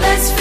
Let's